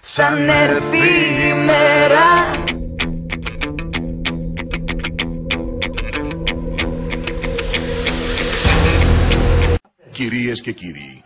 Σαν έρθει η μέρα. Κυρίες και κύριοι,